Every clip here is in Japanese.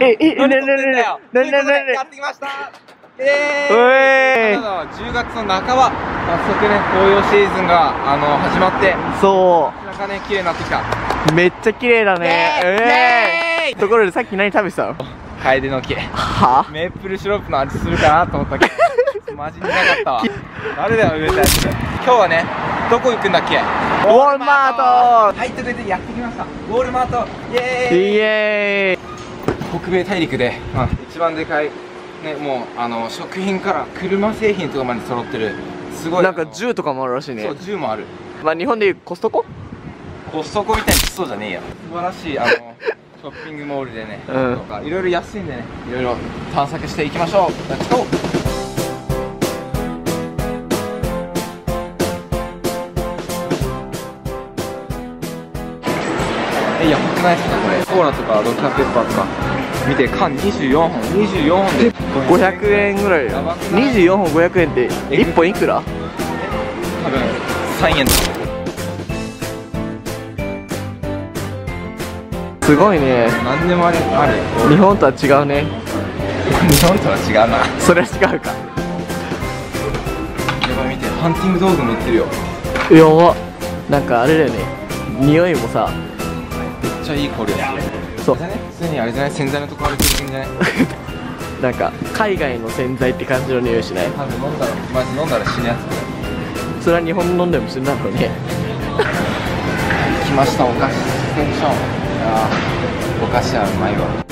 え、え、何な、な、な、撮ってんだよな、な、ということでな、な、やってきましたえうえー、カナダは10月の半ば早速ね紅葉シーズンがあの始まってそなかなかね綺麗になってきたう。めっちゃ綺麗だね。ええ。ところでさっき何食べてたのカエデの木はメープルシロップの味するかなと思ったけどマジでなかったわ誰だよ植えたやつ今日はねどこ行くんだっけウウォールマートはいということでやってきましたウォールマートイエーイイエーイ北米大陸で、一番でかいねもうあの食品から車製品とかまで揃ってるすごいなんか銃とかもあるらしいね。そう銃もある。まあ日本でいうコストコ？コストコみたいにそうじゃねえや素晴らしいあの ショッピングモールでね、うん。とかいろいろ安いんでねいろいろ探索していきましょう。レッツゴーえやばくないですかコーラとかドクターペッパーとか。見て缶24本。24本で。500円ぐらい。やばくない24本500円って1本いくら？多分3円。すごいね。何でもあるある日本とは違うね。日本とは違うな。それは違うか。やばい見て。ハンティング道具も売ってるよ。やば。なんかあれだよね。匂いもさめっちゃいい香りだねそう。ね普通にあれじゃない？洗剤のとこ歩いてるんじゃない？なんか海外の洗剤って感じの匂いしない？多分飲んだらマジ飲んだら死ぬやつそれは日本飲んでも死んだろうね。来ましたお菓子。ステーションあーお菓子はうまいわ。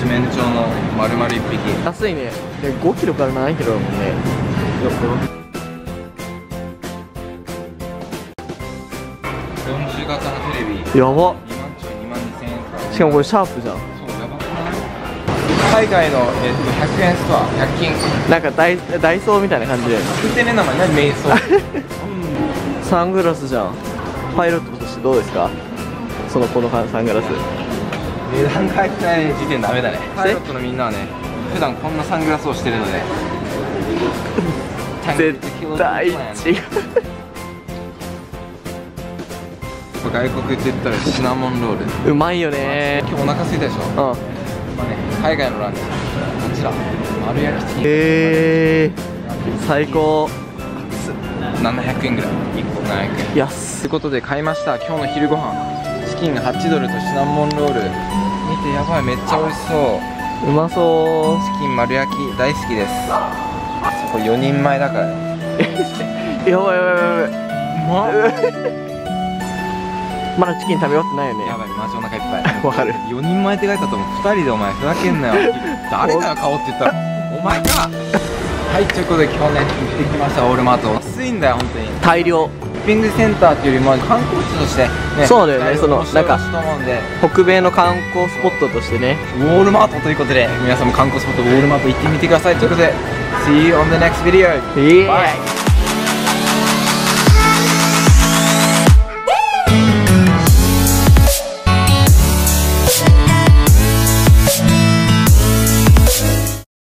七面鳥の丸々一匹。安いね。で5キロから7キロだもんね40型のテレビやば。2万ちょい2万2000円とか。しかもこれシャープじゃん。そうやばくない？海外の、えっと100円ストア100均。なんかダイダイソーみたいな感じで。聞いてねえ名前何？瞑想 サングラスじゃん。パイロットとしてどうですか？そのこのサングラス。値段書いてない時点ダメだね。パイロットのみんなはね普段こんなサングラスをしてるので絶対違う外国って言ったらシナモンロールうまいよね。今日お腹空いたでしょ、うん。まあね、海外のランチこちら。丸焼きチキン。へえ最高。700円ぐらい。1個700円。安ということで買いました。今日の昼ご飯。チキンが8ドルとシナモンロール。見てやばいめっちゃ美味しそう。うまそチキン丸焼き大好きですこれ4人前だからね。う やばいやばいやばい。やばいまだチキン食べ終わってないよね。やばいマジお腹いっぱい。わかる。4人前って書いてあったもん2人でお前ふざけんなよ。誰だよ顔って言った？らお前か。はいということで今日ね行ってきましたオールマート。安いんだよ本当に。大量ピングセンターっていうよりも観光地として、ね、そうだよね。そのなんかと思うんで。北米の観光スポットとしてね。ウォールマートということで皆さんも観光スポットウォールマート行ってみてください。ということで See you on the next video! Bye.